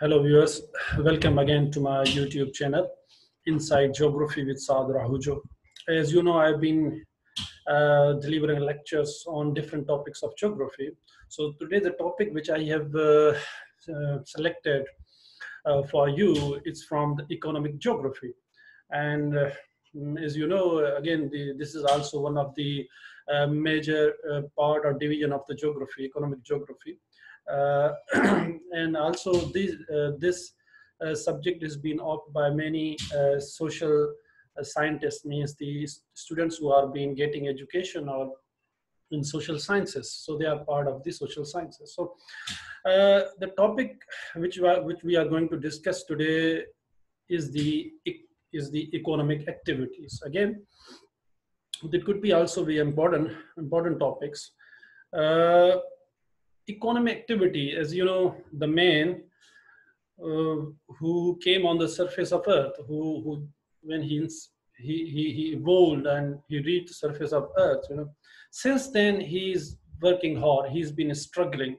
Hello viewers, welcome again to my YouTube channel, Insight Geography with Saad Rahoojo. As you know, I've been uh, delivering lectures on different topics of geography. So today the topic which I have uh, uh, selected uh, for you is from the economic geography. And uh, as you know, again, the, this is also one of the uh, major part or division of the geography, economic geography. Uh, and also this, uh, this uh, subject has been opted by many social scientists, means the students who are being getting education or in social sciences. So they are part of the social sciences. So uh, the topic which we, are, which we are going to discuss today is the is the economic activities. Again, there could be also be important important topics. Uh, economic activity, as you know, the man uh, who came on the surface of Earth, who, who when he, he, he evolved and he reached the surface of Earth, you know, since then he's working hard, he's been struggling.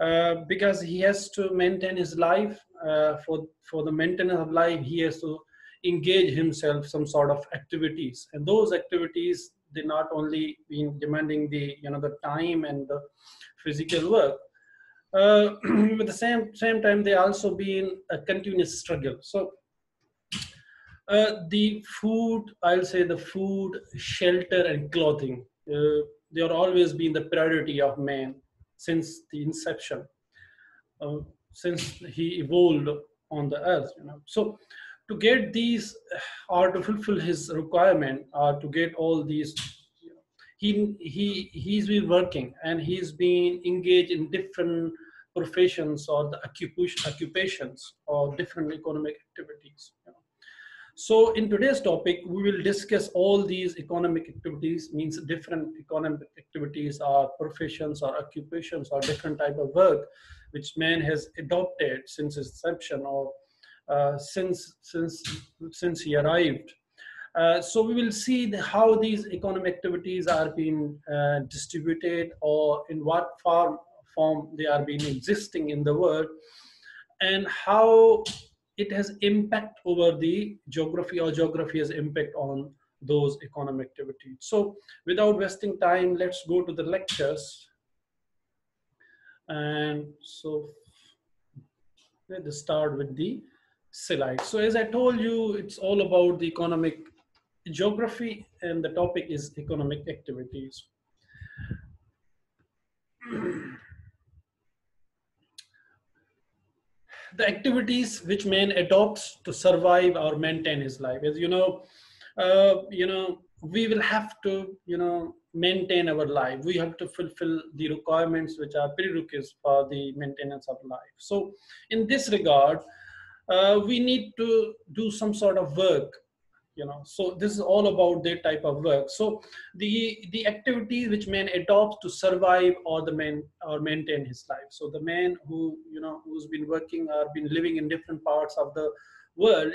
Uh, because he has to maintain his life uh, for for the maintenance of life he has to engage himself some sort of activities and those activities they not only been demanding the you know the time and the physical work uh, at the same same time they also been a continuous struggle. So uh, the food i'll say the food shelter and clothing uh, they are always been the priority of man since the inception uh, since he evolved on the earth you know. So to get these or to fulfill his requirement or to get all these he he he's been working and he's been engaged in different professions or the occupation occupations or different economic activities so in today's topic we will discuss all these economic activities means different economic activities or professions or occupations or different type of work which man has adopted since his inception or uh, since since since he arrived. Uh, so we will see the, how these economic activities are being uh, distributed or in what form form they are being existing in the world and how it has impact over the geography or geography has impact on those economic activities. So without wasting time, let's go to the lectures. And so let's start with the So as I told you, it's all about the economic geography and the topic is economic activities. the activities which man adopts to survive or maintain his life. As you know, uh, you know, we will have to, you know, maintain our life. We have to fulfill the requirements which are prerequisites for the maintenance of life. So in this regard, uh, we need to do some sort of work you know. So this is all about that type of work. So the the activity which man adopts to survive or the man or maintain his life. So the man who you know who's been working or been living in different parts of the world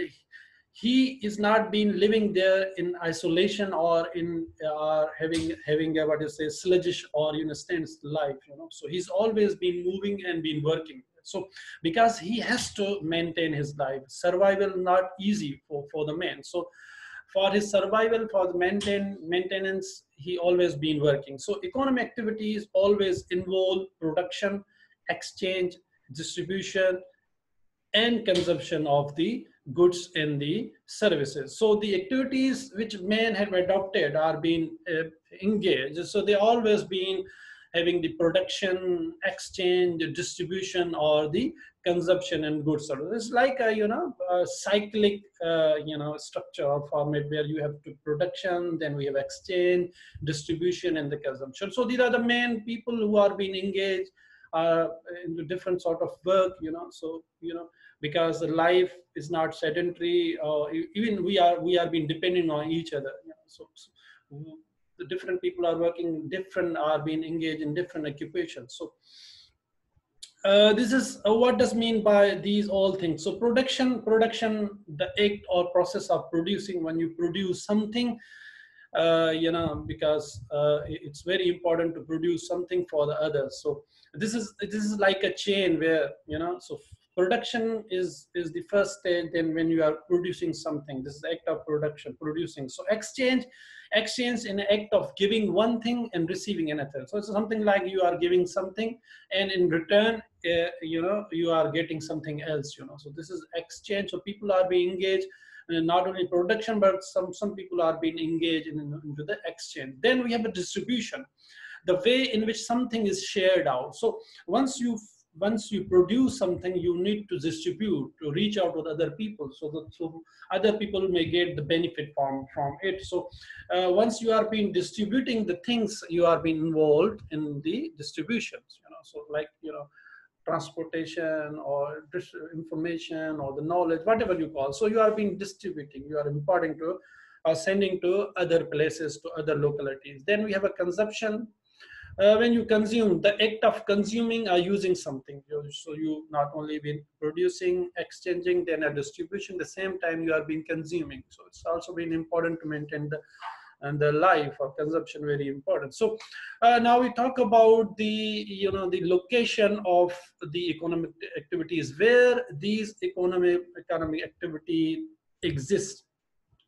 he is not been living there in isolation or in uh, having having a, what you say sluggish or you know stands life you know. So he's always been moving and been working so because he has to maintain his life, survival not easy for, for the man. So for his survival, for the maintain, maintenance, he always been working. So economic activities always involve production, exchange, distribution, and consumption of the goods and the services. So the activities which men have adopted are being uh, engaged. So they always been having the production, exchange, distribution, or the consumption and goods. So it's like a you know a cyclic uh, you know structure or format where you have to production, then we have exchange, distribution, and the consumption. So these are the main people who are being engaged uh, into different sort of work. You know, so you know because life is not sedentary or even we are we are being dependent on each other you know, so, so, the different people are working different are being engaged in different occupations so uh, this is uh, what does mean by these all things so production production the act or process of producing when you produce something uh, you know, because uh, it's very important to produce something for the others. So this is this is like a chain where you know, so production is is the first stage. Then when you are producing something, this is the act of production, producing. So exchange, exchange in the act of giving one thing and receiving another. So it's something like you are giving something, and in return, uh, you know, you are getting something else. You know, so this is exchange. So people are being engaged not only production, but some, some people are being engaged in, into the exchange. Then we have a distribution, the way in which something is shared out. So once you once you produce something, you need to distribute to reach out to other people so that so other people may get the benefit from from it. So uh, once you are being distributing the things, you are being involved in the distributions. You know, so like you know transportation or information or the knowledge, whatever you call. So you are being distributing, you are imparting to or sending to other places, to other localities. Then we have a consumption. Uh, when you consume, the act of consuming or using something. So you not only been producing, exchanging, then a distribution, the same time you are being consuming. So it's also been important to maintain the and the life of consumption very important. So uh, now we talk about the, you know, the location of the economic activities, where these economic, economic activity exists.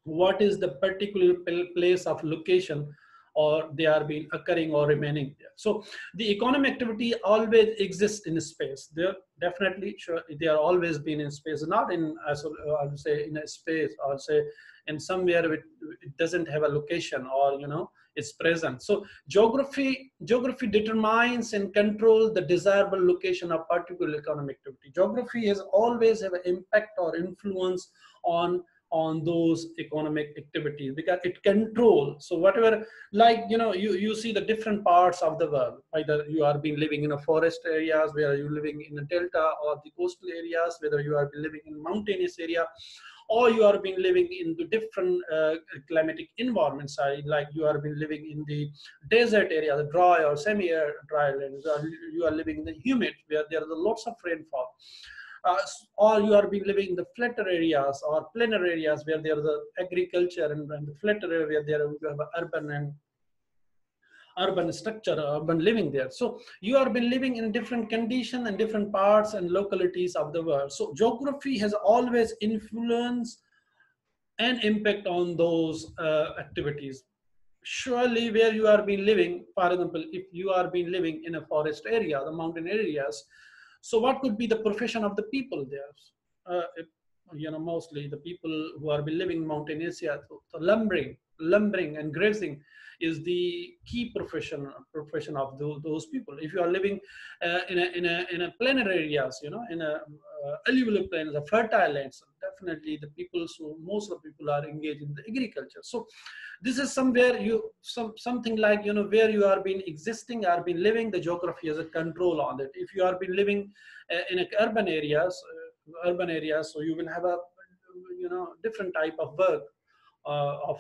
What is the particular place of location or they are being occurring or remaining there. So the economic activity always exists in space. They're definitely sure they are always been in space, not in uh, I would say in a space or say in somewhere it, it doesn't have a location or you know it's present so geography geography determines and controls the desirable location of particular economic activity geography has always have an impact or influence on on those economic activities because it controls so whatever like you know you you see the different parts of the world either you are being living in a forest areas where you're living in a delta or the coastal areas whether you are living in mountainous area or you are been living in the different uh, climatic environments, like you are been living in the desert area, the dry or semi-dry lands, you are living in the humid where there are lots of rainfall. Uh, or you are living in the flatter areas or plainer areas where there is the agriculture and, and the flatter area there you have urban and urban structure, urban living there. So you have been living in different conditions and different parts and localities of the world. So geography has always influenced and impact on those uh, activities. Surely where you are been living, for example, if you are been living in a forest area, the mountain areas, so what could be the profession of the people there? Uh, you know, mostly the people who are living in mountainous areas, so, so lumbering, lumbering and grazing is the key profession profession of those, those people. If you are living uh, in a in a in a planar areas, you know, in a uh, alluvial plains, a fertile lands, definitely the people. So most of the people are engaged in the agriculture. So this is somewhere you some something like you know where you are been existing are been living. The geography has a control on it. If you are been living uh, in a urban areas, uh, urban areas, so you will have a you know different type of work uh, of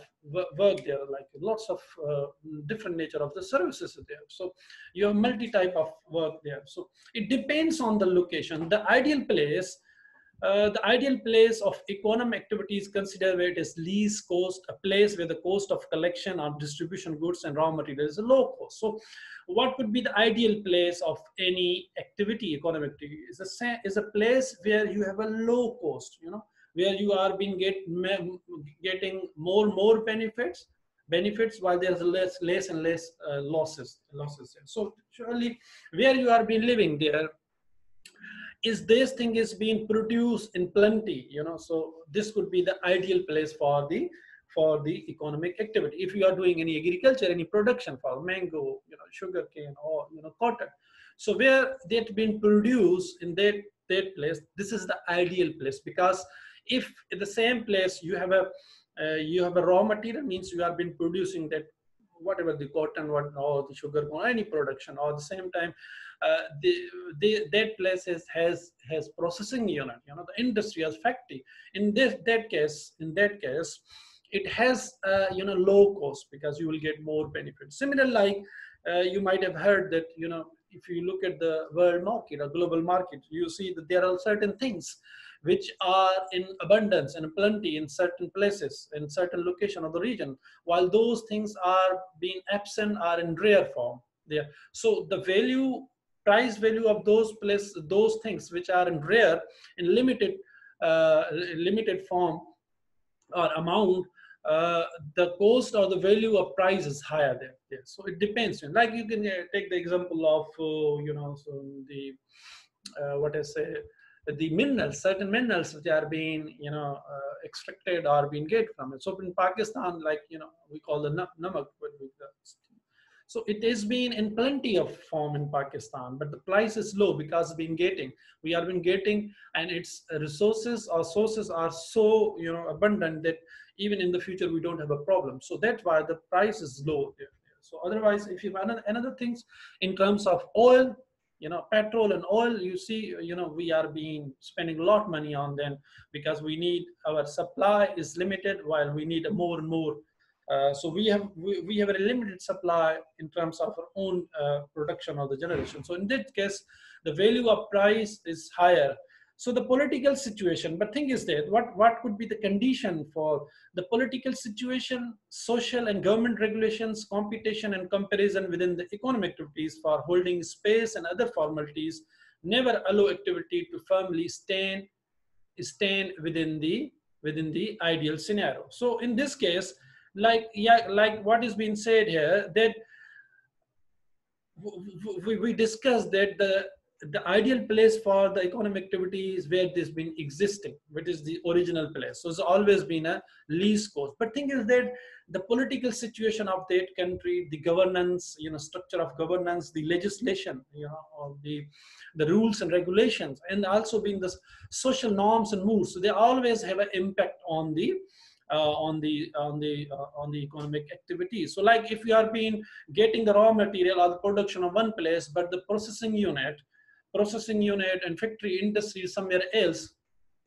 work there, like lots of uh, different nature of the services there. So you have multi-type of work there. So it depends on the location. The ideal place, uh, the ideal place of economic activities considered where it is least cost, a place where the cost of collection or distribution goods and raw materials is low cost. So what would be the ideal place of any activity, economic activity? Is a, is a place where you have a low cost, you know, where you are being get, getting more more benefits benefits while there's less less and less uh, losses losses so surely where you are being living there is this thing is being produced in plenty you know? So this could be the ideal place for the for the economic activity. If you are doing any agriculture any production for mango you know sugar cane or you know cotton. So where that been produced in that that place this is the ideal place because if in the same place you have a uh, you have a raw material means you have been producing that whatever the cotton what or the sugar or any production or the same time uh, the, the that place has, has has processing unit you know the industry has factory. In this that case in that case it has uh, you know low cost because you will get more benefits similar like uh, you might have heard that you know if you look at the world market or global market, you see that there are certain things which are in abundance and plenty in certain places, in certain location of the region, while those things are being absent are in rare form. There. So the value, price value of those place, those things which are in rare, in limited, uh, limited form or amount, uh, the cost or the value of price is higher there. So it depends. Like you can uh, take the example of, uh, you know, so the, uh, what I say, the minerals, certain minerals which are being, you know, uh, extracted or being get from it. So in Pakistan, like, you know, we call the namak, so it has been in plenty of form in Pakistan, but the price is low because we've been getting, we have been getting, and its resources or sources are so, you know, abundant that even in the future, we don't have a problem. So that's why the price is low. So otherwise, if you have another things in terms of oil, you know petrol and oil you see you know we are being spending a lot of money on them because we need our supply is limited while we need more and more uh, so we have we, we have a limited supply in terms of our own uh, production of the generation so in that case the value of price is higher so the political situation, but thing is that what, what could be the condition for the political situation, social and government regulations, competition and comparison within the economic activities for holding space and other formalities never allow activity to firmly stand, stand within the within the ideal scenario. So in this case, like yeah, like what is being said here, that we, we discussed that the the ideal place for the economic activity is where this been existing, which is the original place. So it's always been a lease cost. But thing is that the political situation of that country, the governance, you know, structure of governance, the legislation, you know, the the rules and regulations, and also being the social norms and moods. So they always have an impact on the on the on the uh, on the economic activity. So like if you are being getting the raw material or the production of one place, but the processing unit processing unit and factory industry somewhere else,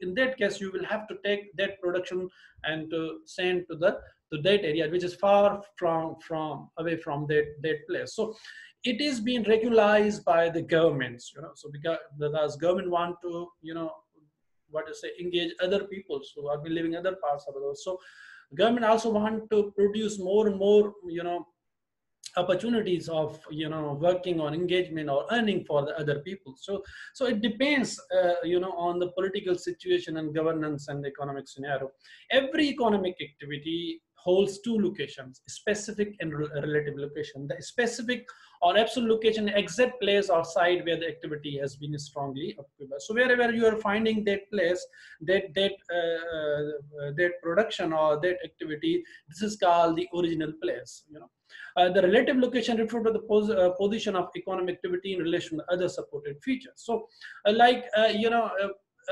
in that case, you will have to take that production and to send to the to that area, which is far from from away from that that place. So it is being regularized by the governments, you know. So because because government want to, you know, what to say, engage other people who are living other parts of the world. So government also want to produce more and more, you know, opportunities of you know working on engagement or earning for the other people so so it depends uh, you know on the political situation and governance and the economic scenario every economic activity holds two locations specific and relative location. The specific or absolute location exact place or site where the activity has been strongly occupied. So wherever you are finding that place that that uh, uh, that production or that activity this is called the original place you know. Uh, the relative location refers to the pos uh, position of economic activity in relation to other supported features. So uh, like, uh, you know,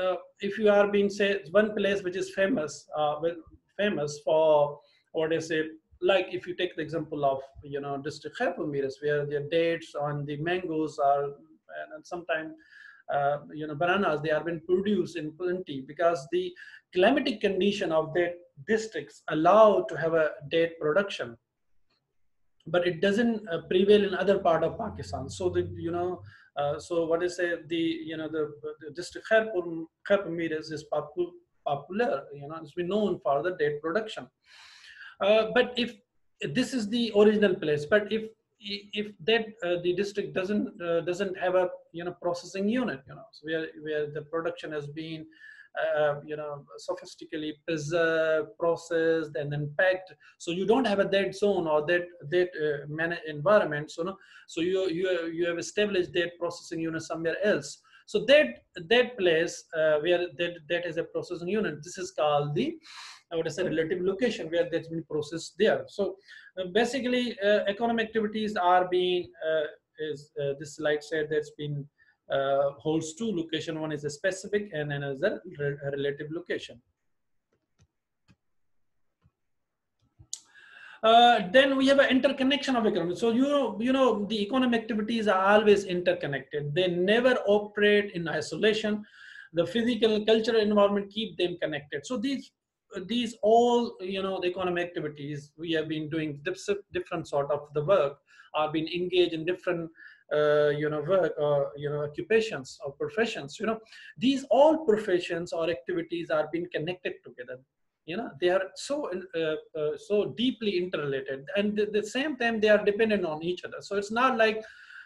uh, if you are being say one place which is famous, well, famous for what I say, like if you take the example of, you know, district Miras, where the dates on the mangoes are, and sometimes uh, you know, bananas, they are being produced in plenty because the climatic condition of that districts allow to have a date production but it doesn't uh, prevail in other part of Pakistan. So the you know, uh, so what is say the you know the, the district Khairpur Khairpur is popular. You know, it's been known for the date production. Uh, but if this is the original place, but if if that uh, the district doesn't uh, doesn't have a you know processing unit, you know, so where where the production has been uh, you know, sophisticatedly preserved, processed, and then packed. So you don't have a dead zone or that that uh, environment. So no, so you you you have established that processing unit somewhere else. So that that place uh, where that that is a processing unit. This is called the I would say relative location where that's been processed there. So uh, basically, uh, economic activities are being uh, is this slide said that's been uh, holds two location. One is a specific and another re relative location. Then we have an interconnection of economy. So you know, you know, the economic activities are always interconnected. They never operate in isolation. The physical, cultural environment keep them connected. So these, these all, you know, the economic activities we have been doing different sort of the work are being engaged in different uh, you know work or you know occupations or professions you know these all professions or activities are being connected together you know they are so uh, uh, so deeply interrelated. And at the same time they are dependent on each other. So it's not like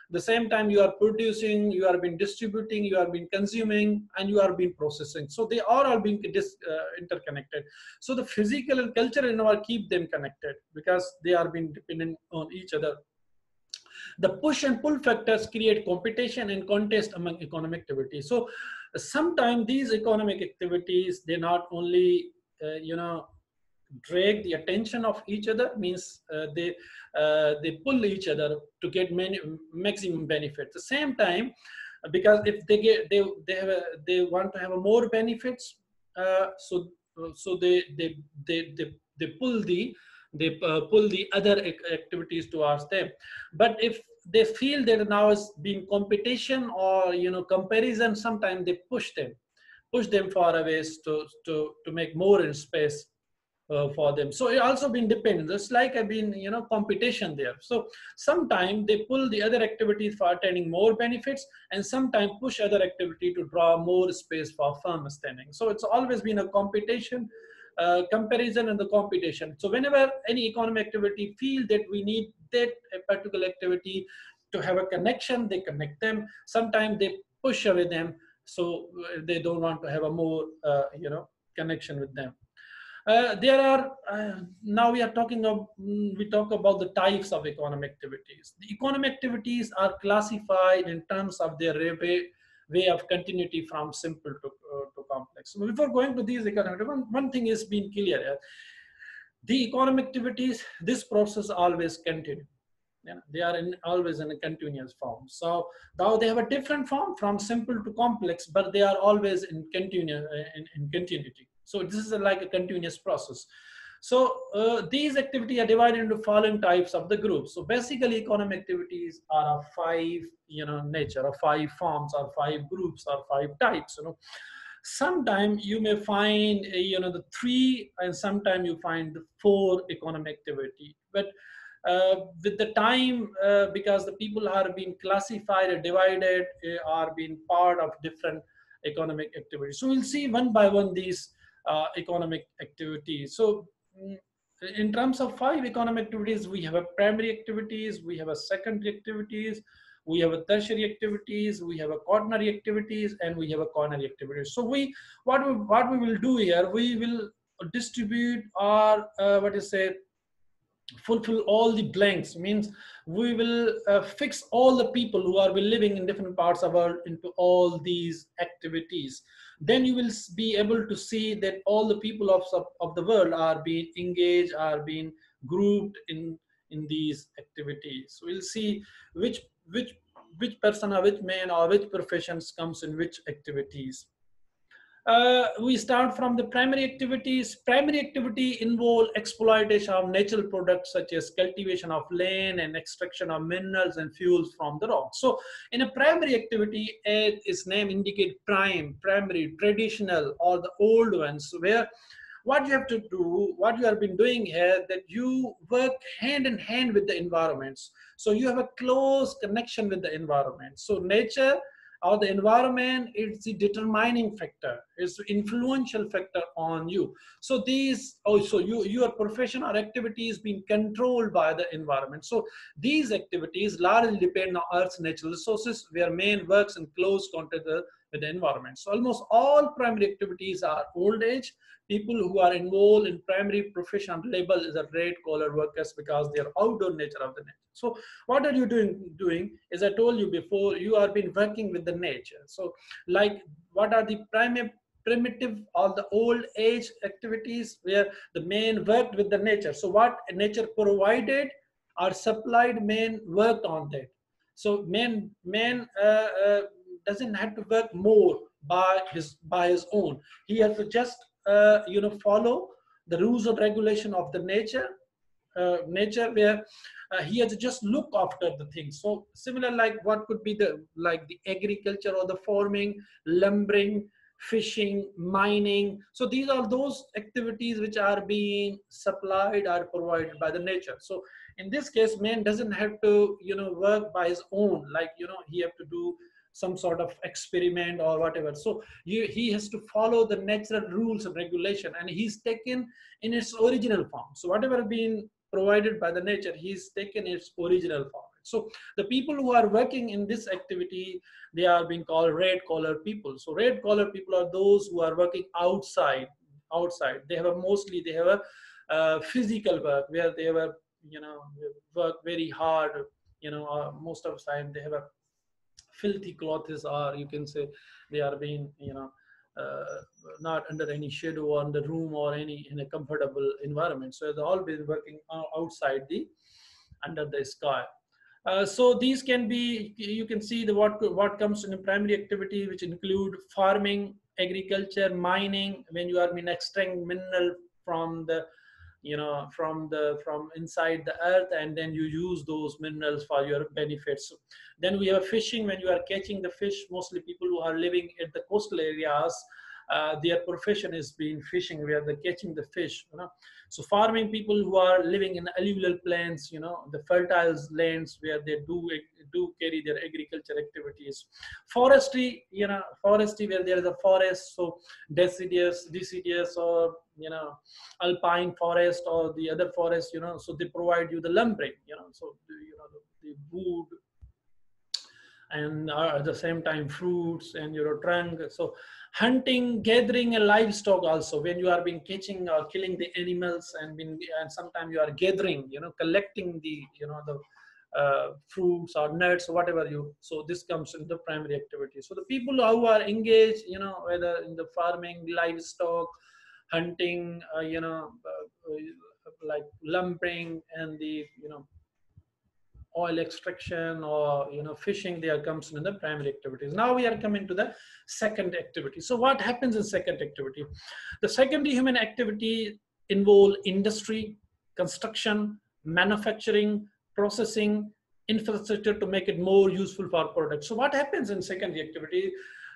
the same time you are producing you are being distributing you are being consuming and you are being processing. So they are all being dis, uh, interconnected. So the physical and cultural environment keep them connected because they are being dependent on each other. The push and pull factors create competition and contest among economic activities. So sometimes these economic activities they not only you know drag the attention of each other means uh, they uh, they pull each other to get many maximum benefit. At the same time, because if they get they they have a, they want to have more benefits, uh, so so they they they they, they pull the they uh, pull the other activities towards them. But if they feel that now is being competition or you know comparison, sometimes they push them push them far away to, to, to make more in space uh, for them. So it also been dependent. It's like I've been, you know, competition there. So sometimes they pull the other activities for attaining more benefits and sometimes push other activity to draw more space for firm standing. So it's always been a competition, uh, comparison and the competition. So whenever any economic activity feel that we need that particular activity to have a connection, they connect them. Sometimes they push away them so uh, they don't want to have a more uh, you know connection with them. Uh, there are uh, now we are talking of mm, we talk about the types of economic activities. The economic activities are classified in terms of their way, way of continuity from simple to, uh, to complex. So before going to these economic one, one thing is being clear the economic activities this process always continue yeah, they are in always in a continuous form. So now they have a different form from simple to complex, but they are always in continuous in, in continuity. So this is a, like a continuous process. So uh, these activities are divided into following types of the groups. So basically economic activities are of five, you know, nature or five forms or five groups or five types, you know. Sometimes you may find, uh, you know, the three and sometimes you find the four economic activity. But uh, with the time, uh, because the people are being classified or divided, uh, are being part of different economic activities. So we'll see one by one these economic activities. So mm, in terms of five economic activities, we have a primary activities, we have a secondary activities, we have a tertiary activities, we have a quaternary activities, and we have a quinary activities. So we, what we, what we will do here, we will distribute our, uh, what is it, fulfill all the blanks means we will uh, fix all the people who are living in different parts of world into all these activities. Then you will be able to see that all the people of, of the world are being engaged are being grouped in in these activities. We'll see which which which person or which man or which professions comes in which activities uh, we start from the primary activities. Primary activity involve exploitation of natural products such as cultivation of land and extraction of minerals and fuels from the rock. So in a primary activity, as its name indicate prime, primary, traditional, or the old ones, where what you have to do, what you have been doing here, that you work hand in hand with the environments. So you have a close connection with the environment. So nature or the environment it's the determining factor. It's influential factor on you. So these oh, also you your profession or activity is being controlled by the environment. So these activities largely depend on earth's natural resources where man works in close contact with the environment. So almost all primary activities are old age. People who are involved in primary profession label is a red collar workers because they are outdoor nature of the nature. So what are you doing doing? As i told you before you are been working with the nature. So like what are the primary primitive or the old age activities where the man worked with the nature? So what nature provided or supplied man worked on that? So man man uh, uh, doesn't have to work more by his by his own. He has to just uh, you know follow the rules of regulation of the nature uh, nature where uh, he has to just look after the things. So similar like what could be the like the agriculture or the farming lumbering fishing mining. So these are those activities which are being supplied or provided by the nature. So in this case man doesn't have to you know work by his own. Like you know he have to do some sort of experiment or whatever so you, he has to follow the natural rules and regulation and he's taken in its original form so whatever been provided by the nature he's taken its original form so the people who are working in this activity, they are being called red collar people. So red collar people are those who are working outside, outside. They have a mostly, they have a uh, physical work where they have a, you know, work very hard, you know, uh, most of the time they have a filthy clothes are you can say they are being, you know, uh, not under any shadow on the room or any in a comfortable environment. So they've all been working outside the under the sky. Uh, so these can be, you can see the what, what comes in the primary activity, which include farming, agriculture, mining, when you are extracting mineral from the, you know, from the, from inside the earth, and then you use those minerals for your benefits. Then we have fishing, when you are catching the fish, mostly people who are living at the coastal areas, uh, their profession is being fishing, where they're catching the fish, you know. So farming people who are living in alluvial plains, you know, the fertile lands where they do do carry their agriculture activities. Forestry, you know, forestry where there is a forest, so deciduous, deciduous or, you know, alpine forest or the other forest, you know, so they provide you the lumbering, you know, so, you know, the wood and uh, at the same time fruits and your trunk. So hunting, gathering a livestock also when you are being catching or killing the animals and been and sometimes you are gathering, you know, collecting the you know the uh, fruits or nuts or whatever you so this comes in the primary activity so the people who are engaged you know whether in the farming livestock hunting uh, you know uh, like lumbering and the you know oil extraction or you know fishing there comes in the primary activities. Now we are coming to the second activity. So what happens in second activity? The secondary human activity involve industry construction manufacturing processing infrastructure to make it more useful for products so what happens in secondary activity?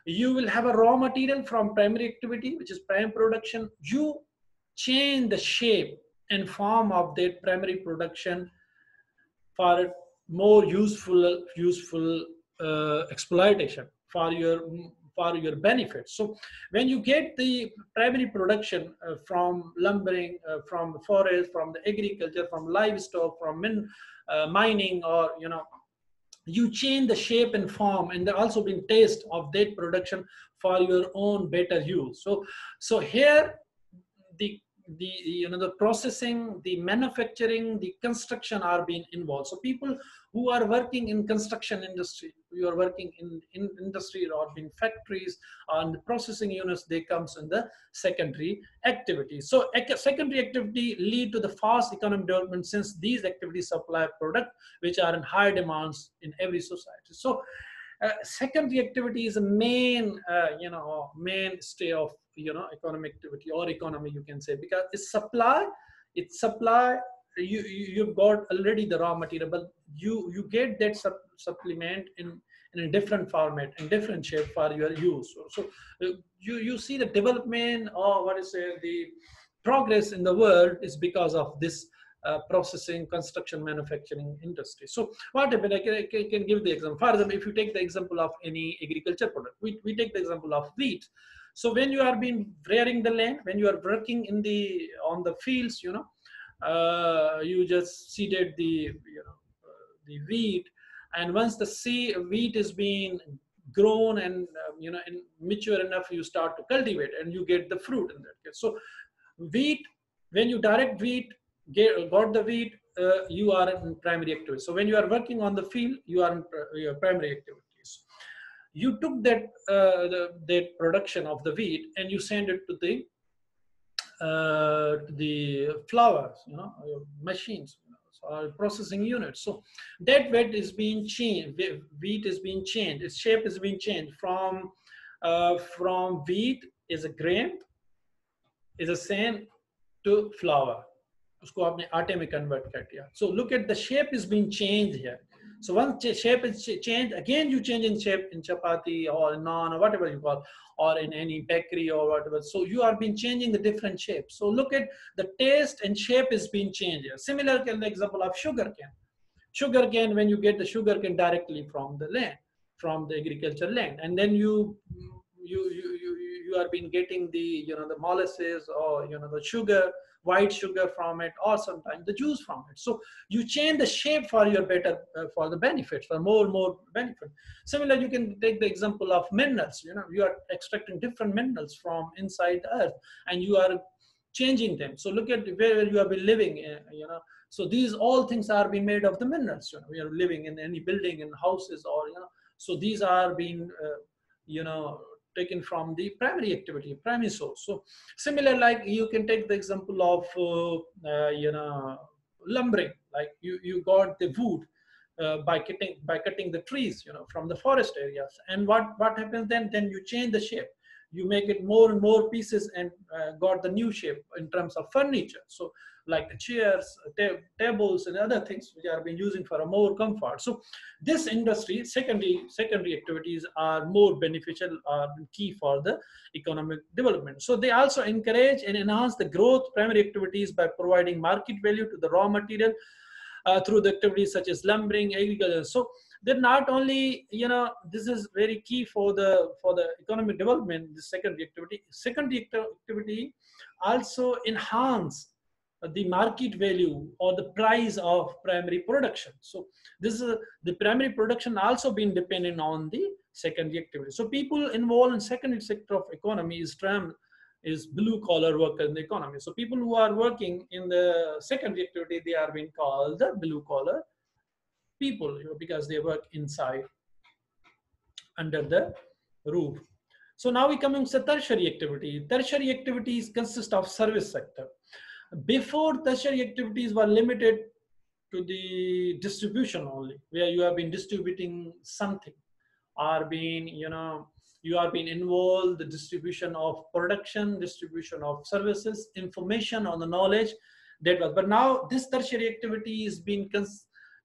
You will have a raw material from primary activity which is prime production. You change the shape and form of that primary production for more useful useful uh, exploitation for your for your benefit. So when you get the primary production uh, from lumbering, uh, from forest, from the agriculture, from livestock, from min, uh, mining, or you know, you change the shape and form, and also been taste of that production for your own better use. So so here the the you know the processing the manufacturing the construction are being involved. So people who are working in construction industry you are working in, in industry or in factories and processing units they comes in the secondary activity. So secondary activity lead to the fast economic development since these activities supply product which are in high demands in every society. So uh, secondary activity is a main uh, you know mainstay of you know economic activity or economy you can say because it's supply it's supply you, you have got already the raw material but you you get that sub supplement in in a different format in different shape for your use. So, so uh, you you see the development or what is it the progress in the world is because of this uh, processing, construction, manufacturing industry. So what happened, I can, I can give the example. For example, if you take the example of any agriculture product, we, we take the example of wheat. So when you are being rearing the land, when you are working in the on the fields, you know, uh, you just seeded the you know the wheat, and once the seed wheat is being grown and uh, you know and mature enough, you start to cultivate and you get the fruit in that case. So wheat, when you direct wheat, get, got the wheat, uh, you are in primary activity. So when you are working on the field, you are in your primary activities. you took that uh, the, that production of the wheat and you send it to the uh, the flowers, you know, machines, you know, so processing units. So that wheat is being changed. Wheat is being changed. Its shape is being changed from uh, from wheat is a grain, is a sand to flour. उसको आपने आटे में convert कर दिया. So look at the shape is being changed here. So once shape is changed, again you change in shape in chapati or in naan or whatever you call, or in any bakery or whatever. So you are been changing the different shapes. So look at the taste and shape is being changed. Similar can the example of sugar cane. Sugar cane, when you get the sugar cane directly from the land, from the agriculture land, and then you you you you you are been getting the you know the molasses or you know the sugar white sugar from it or sometimes the juice from it. So you change the shape for your better uh, for the benefits for more more benefit. Similar you can take the example of minerals you know you are extracting different minerals from inside the earth and you are changing them. So look at where you have been living uh, you know. So these all things are being made of the minerals you know. We are living in any building in houses or you know. So these are being uh, you know taken from the primary activity, primary source. So similar, like you can take the example of, uh, uh, you know, lumbering, like you, you got the wood uh, by cutting by cutting the trees, you know, from the forest areas. And what, what happens then? Then you change the shape. You make it more and more pieces and uh, got the new shape in terms of furniture. So like the chairs, tables, and other things which are being using for a more comfort. So this industry, secondary, secondary activities are more beneficial, are key for the economic development. So they also encourage and enhance the growth primary activities by providing market value to the raw material uh, through the activities such as lumbering, agriculture. So they're not only, you know, this is very key for the for the economic development, the secondary activity. Secondary activity also enhance the market value or the price of primary production. So this is the primary production also being dependent on the secondary activity. So people involved in secondary sector of economy is termed is blue collar worker in the economy. So people who are working in the secondary activity, they are being called the blue collar people you know, because they work inside under the roof. So now we come into tertiary activity. Tertiary activities consist of service sector. Before tertiary activities were limited to the distribution only, where you have been distributing something or being, you know, you are being involved the distribution of production, distribution of services, information on the knowledge that was. But now this tertiary activity is being,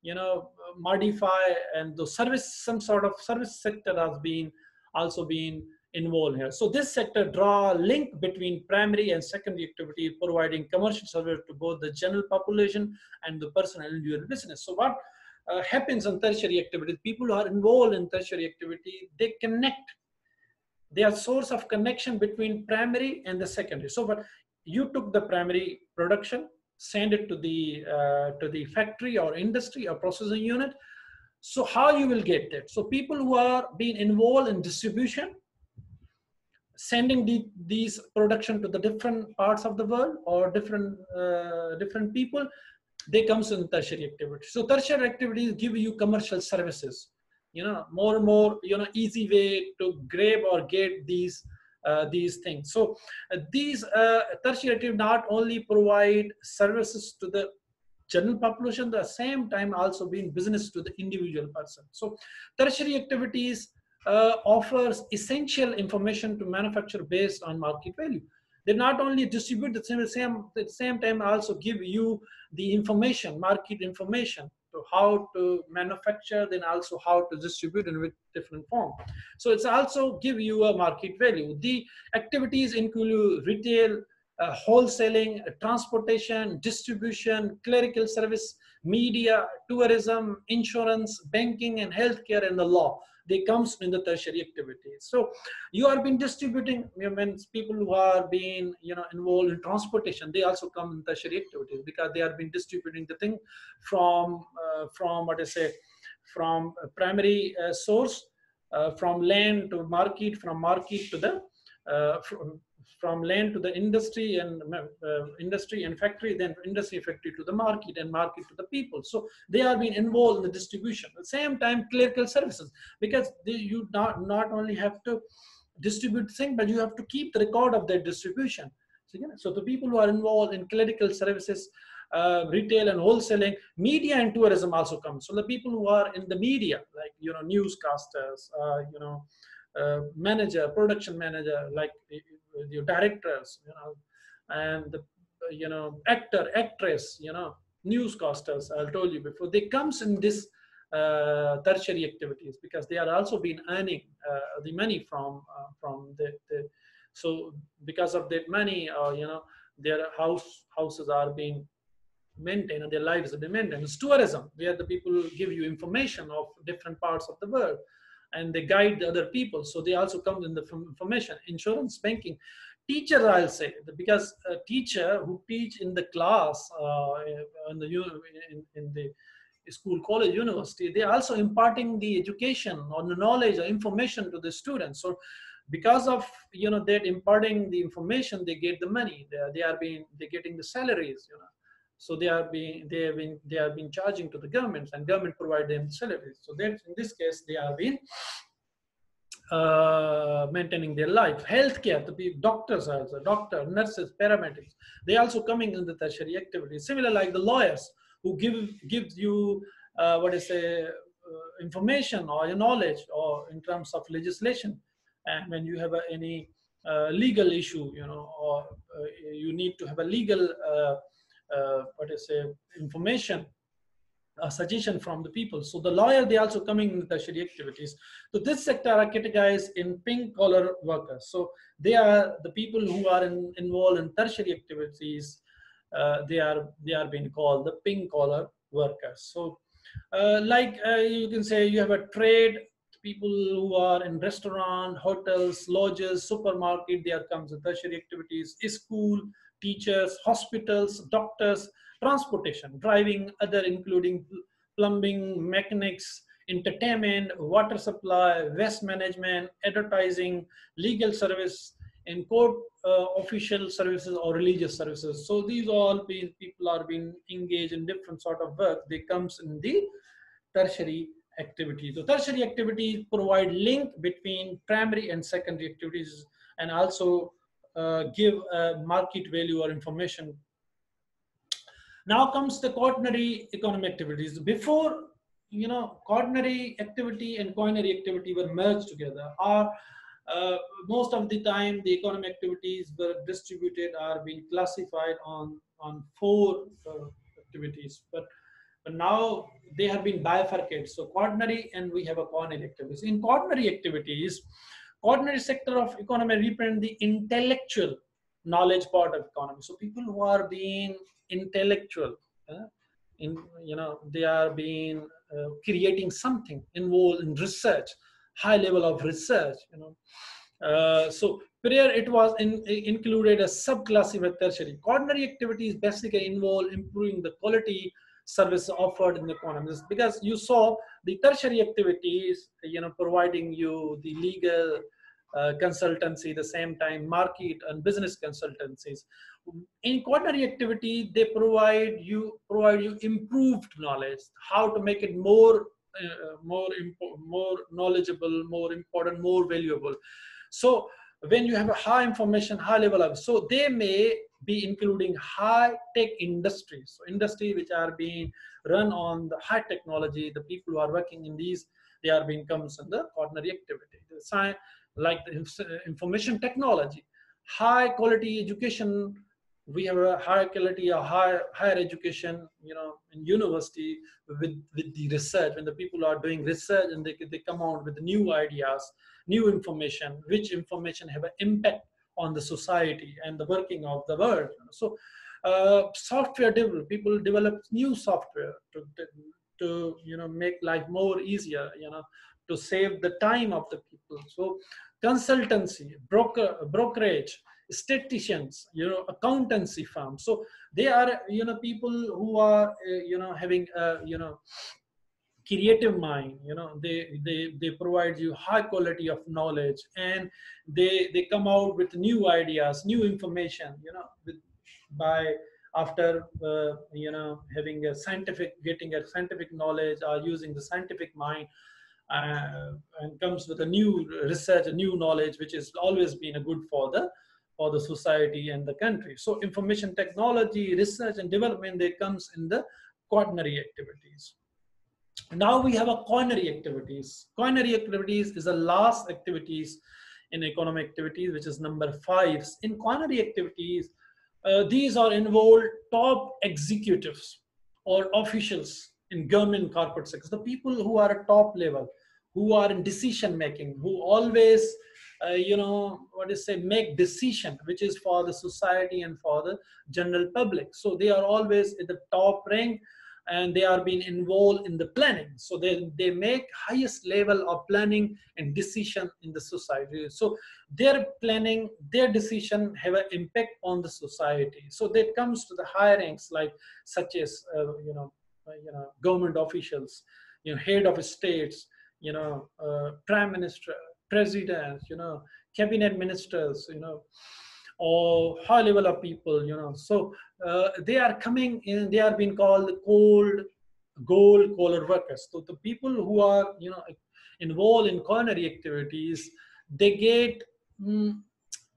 you know, modified and the service, some sort of service sector has been also been involved here. So this sector draw a link between primary and secondary activity, providing commercial service to both the general population and the personal individual business. So what uh, happens in tertiary activities, people who are involved in tertiary activity, they connect. They are source of connection between primary and the secondary. So but you took the primary production, send it to the, uh, to the factory or industry or processing unit. So how you will get that? So people who are being involved in distribution, sending the, these production to the different parts of the world or different uh, different people they comes in tertiary activity. So tertiary activities give you commercial services. You know more and more you know easy way to grab or get these uh, these things. So uh, these uh, tertiary activities not only provide services to the general population at the same time also being business to the individual person. So tertiary activities uh, offers essential information to manufacture based on market value. They not only distribute the same, same, at the same time also give you the information, market information to how to manufacture, then also how to distribute in different form. So it's also give you a market value. The activities include retail, uh, wholesaling, transportation, distribution, clerical service, media, tourism, insurance, banking, and healthcare, and the law they comes in the tertiary activities. So you are being distributing when people who are being you know involved in transportation, they also come in tertiary activities because they are being distributing the thing from uh, from what I say from primary uh, source uh, from land to market, from market to the from, from land to the industry and uh, industry and factory, then industry factory to the market and market to the people. So they are being involved in the distribution. At the same time, clerical services, because they, you not, not only have to distribute things, but you have to keep the record of their distribution. So, so the people who are involved in clerical services, uh, retail and wholesaling, media and tourism also come. So the people who are in the media, like, you know, newscasters, uh, you know, uh, manager, production manager, like your directors, you know, and the, you know, actor, actress, you know, newscasters, I told you before, they comes in this uh, tertiary activities because they are also been earning uh, the money from uh, from the, the, so because of that money uh, you know their house houses are being maintained and their lives are being maintained. It's tourism where the people give you information of different parts of the world and they guide the other people so they also come in the information insurance banking teacher i'll say because a teacher who teach in the class uh, in the in, in the school, college, university, they're also imparting the education or the knowledge or information to the students. So because of you know that imparting the information, they get the money. They, they are being they're getting the salaries, you know. So they are being they have been they have been charging to the government and government provide them salaries. So that in this case they are being uh, maintaining their life. Healthcare, the people, doctors also, doctor, nurses, paramedics, they also coming in the tertiary activity. Similar like the lawyers, who give gives you uh, what is say uh, information or your knowledge or in terms of legislation and when you have a, any uh, legal issue you know or uh, you need to have a legal uh, what is say information a suggestion from the people. So the lawyer, they also coming in the tertiary activities. So this sector are categorized in pink collar workers. So they are the people who are in, involved in tertiary activities uh, they are they are being called the pink collar workers. So, uh, like uh, you can say, you have a trade people who are in restaurant, hotels, lodges, supermarket. There comes the tertiary activities, school, teachers, hospitals, doctors, transportation, driving, other including plumbing, mechanics, entertainment, water supply, waste management, advertising, legal service, in court uh, official services or religious services. So these all people are being engaged in different sort of work. They comes in the tertiary activities. So tertiary activities provide link between primary and secondary activities and also uh, give market value or information. Now comes the quaternary economic activities. Before, you know, quaternary activity and quinary activity were merged together. Or uh, most of the time the economic activities were distributed are being classified on on four uh, activities but but now they have been bifurcated. So quaternary and we have a quaternary activities in quaternary activities quaternary sector of economy represent the intellectual knowledge part of economy. So people who are being intellectual uh, in you know they are being uh, creating something involved in research high level of research you know. Uh, so prayer it was in, included a subclass of tertiary quaternary activities basically involve improving the quality service offered in the economy because you saw the tertiary activities you know providing you the legal uh, consultancy the same time market and business consultancies in quaternary activity they provide you provide you improved knowledge how to make it more uh, more more knowledgeable, more important, more valuable. So when you have a high information, high level of, so they may be including high tech industries, so industry which are being run on the high technology. The people who are working in these, they are being comes the quaternary activity. The science, like the information technology, high quality education we have a high quality, a higher higher education, you know, in university with with the research. When the people are doing research and they they come out with new ideas, new information, which information have an impact on the society and the working of the world. So, uh, software develop people develop new software to, to you know make life more easier. You know, to save the time of the people. So, consultancy, broker brokerage statisticians you know accountancy firms so they are you know people who are uh, you know having a you know creative mind you know they they they provide you high quality of knowledge and they they come out with new ideas new information you know with, by after uh, you know having a scientific getting a scientific knowledge or using the scientific mind uh, and comes with a new research a new knowledge which has always been a good for the for the society and the country. So information technology, research and development, they comes in the quaternary activities. Now we have a quinary activities. Quinary activities is the last activities in economic activities, which is number five. In quinary activities, uh, these are involved top executives or officials in government corporate sectors, the people who are at top level, who are in decision making, who always, uh, you know, what is say, make decision, which is for the society and for the general public. So they are always at the top rank and they are being involved in the planning. So they, they make highest level of planning and decision in the society. So their planning, their decision have an impact on the society. So that comes to the higher ranks like such as, uh, you know, uh, you know, government officials, you know, head of states, you know, uh, prime minister, president, you know, cabinet ministers, you know, or high level of people, you know. So uh, they are coming in, they are being called cold, gold collar workers. So the people who are, you know, involved in quinary activities, they get mm,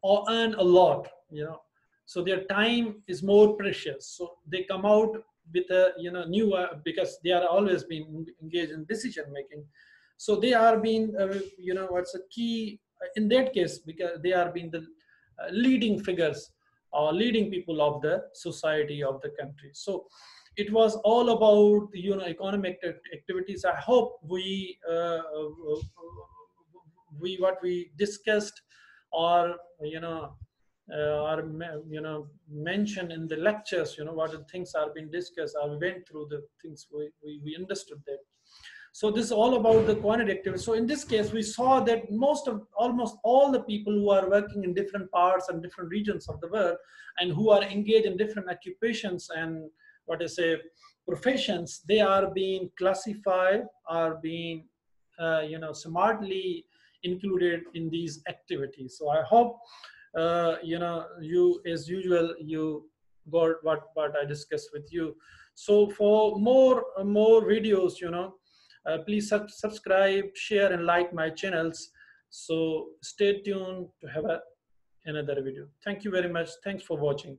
or earn a lot, you know. So their time is more precious. So they come out with a, you know, new, uh, because they are always being engaged in decision making. So they are being, uh, you know, what's a key in that case because they are being the uh, leading figures or leading people of the society of the country. So it was all about you know economic activities. I hope we uh, we what we discussed or you know uh, or you know mentioned in the lectures you know what the things are being discussed i went through the things we, we, we understood that so this is all about the quantity activity. So in this case, we saw that most of, almost all the people who are working in different parts and different regions of the world and who are engaged in different occupations and what I say, professions, they are being classified, are being, uh, you know, smartly included in these activities. So I hope, uh, you know, you, as usual, you got what, what I discussed with you. So for more, more videos, you know, uh, please sub subscribe, share, and like my channels. So stay tuned to have a, another video. Thank you very much. Thanks for watching.